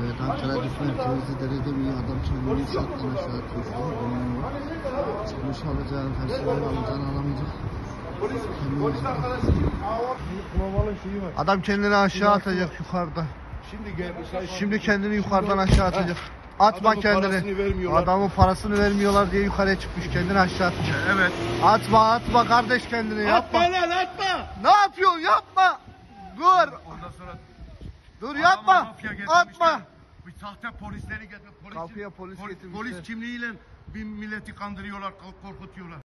Evet Ankara Güç Merkezi'de derede bir adam kendini uçaktan aşağı atıyor şu an. Bilmiyorum. Çıkmış alacağını karşılığını alacağını alamayacak. Adam kendini aşağı atacak yukarıda. Şimdi gel. Şimdi kendini yukarıdan aşağı atacak. Atma Adamın kendini. Adamın parasını vermiyorlar diye yukarıya çıkmış. Kendini aşağı atacak. Evet. Atma atma kardeş kendini yapma. Atma lan atma. Ne yapıyorsun yapma. Dur. Ondan sonra Dur yapma. mafya getirmişler. Atma. Bir sahte polisleri getirip polis, Kapıya polis getirmişler. Polis kimliğiyle bir milleti kandırıyorlar, korkutuyorlar.